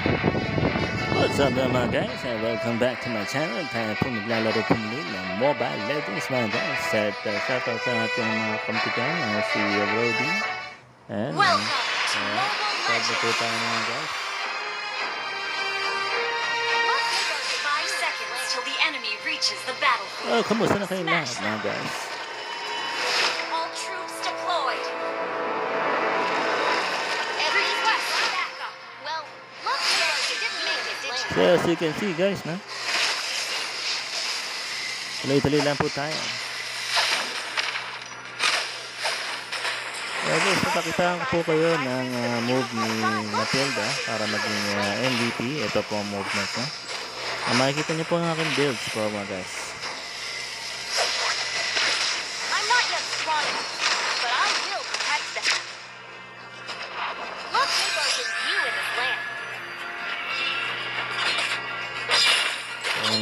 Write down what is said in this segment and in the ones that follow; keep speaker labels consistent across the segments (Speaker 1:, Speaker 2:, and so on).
Speaker 1: What's up there my guys and welcome back to my channel Tayo po maglalaro po muli ng Mobile Legends mga guys. At uh, shoutout sa ating mga kampi ko uh, si Brody And uh, sabi po tayo mga guys. Oh, kamusta na kayo lahat mga guys? So, as you can see guys, no? Tuloy-tuloy lang po tayo. So guys, napakitaan po kayo ng uh, move ni Matilda para maging ah, uh, MVP. Ito po ang movement niya. Uh, makikita niyo po ang aking builds po mga guys.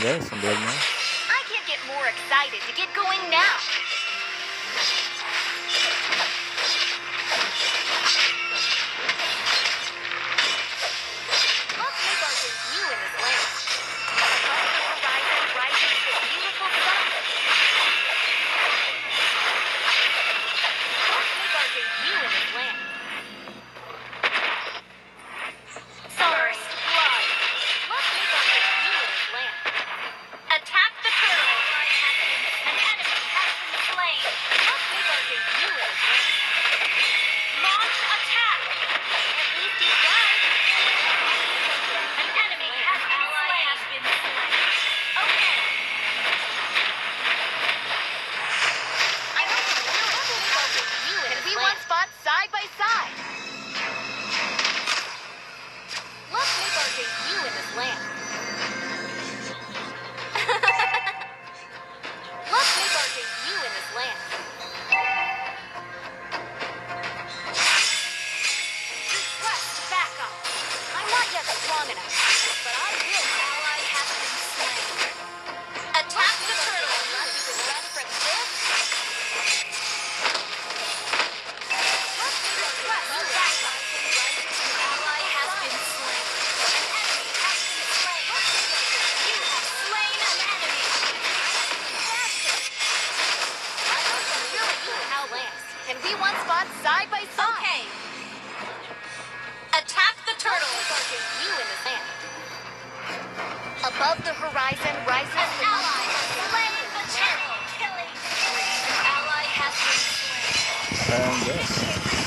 Speaker 1: guys.
Speaker 2: I can't get more excited to get going now. Attack the turret!
Speaker 3: above the horizon rises.
Speaker 2: An ally has slain the channel. killing the ally has been slain.
Speaker 3: And
Speaker 2: this.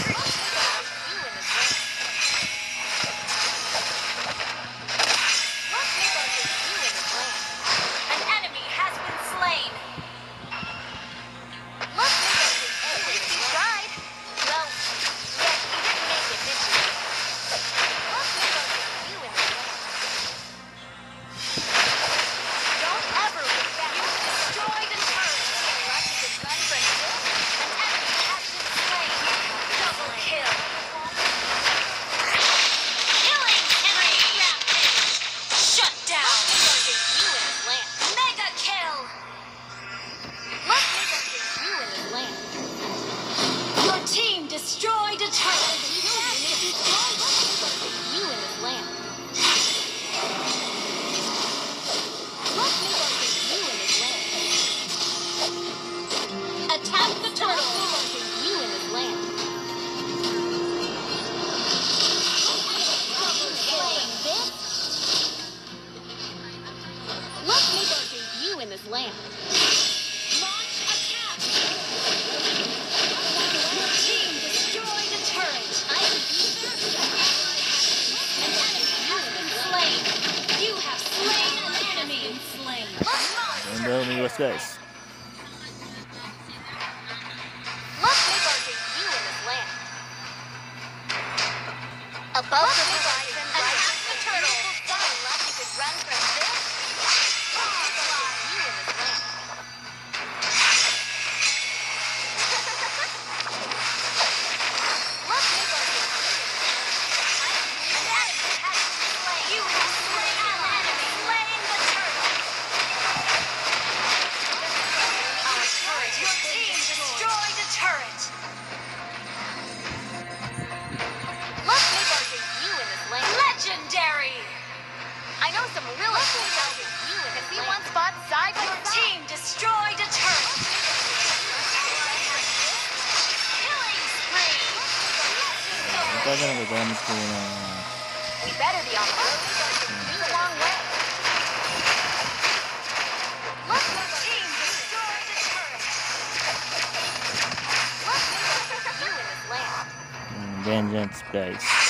Speaker 2: Strong. Space. Let's make our debut in this land.
Speaker 3: some real estate out side by.
Speaker 2: Team destroyed a turret. Killing spree.
Speaker 1: 빠지는
Speaker 3: You better be on the road. A long way.
Speaker 2: Team turret.
Speaker 3: You in.
Speaker 1: Mm, vengeance
Speaker 2: base.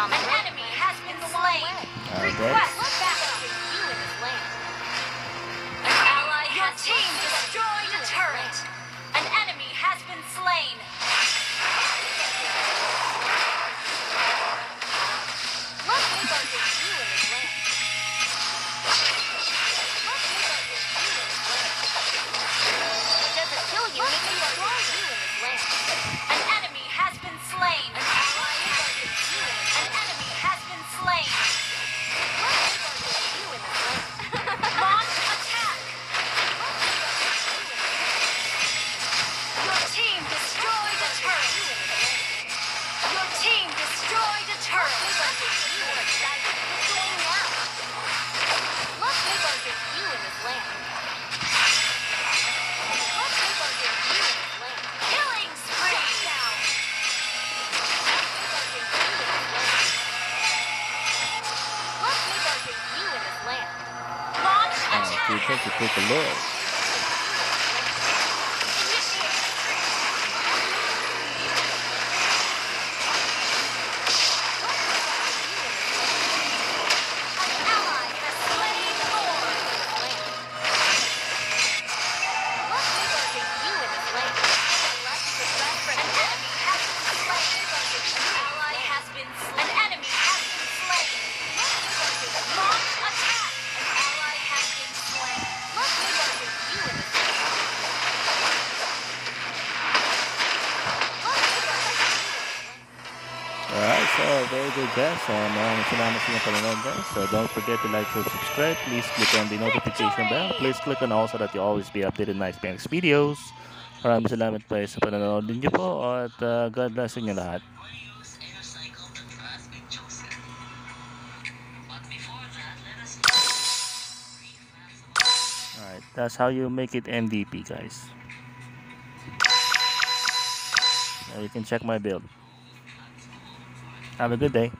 Speaker 2: An enemy has been slain. Request
Speaker 3: backup to you in.
Speaker 2: An ally has been
Speaker 1: attention to
Speaker 3: the love. Valdez. I'm Aaron Sinamasi
Speaker 1: Valdez. So don't forget to like and subscribe. Please click on the notification bell. Please click on also that you always be updated nice Spanish videos. Maraming salamat po sa panonood ninyo po at uh, God bless you, lahat. Alright, that's how you make it MVP guys. Now you can check my build. Have a good day.